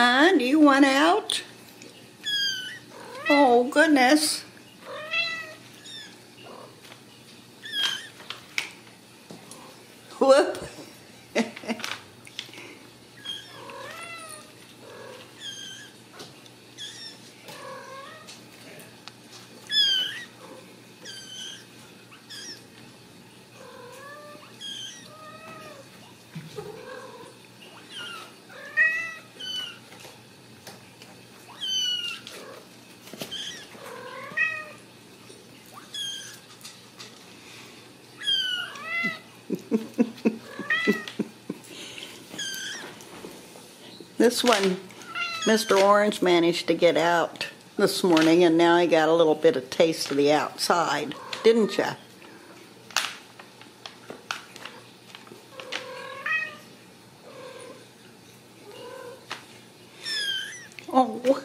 Huh? Do you want out? Oh, goodness. Whoop. This one, Mr. Orange managed to get out this morning, and now he got a little bit of taste of the outside, didn't ya? Oh.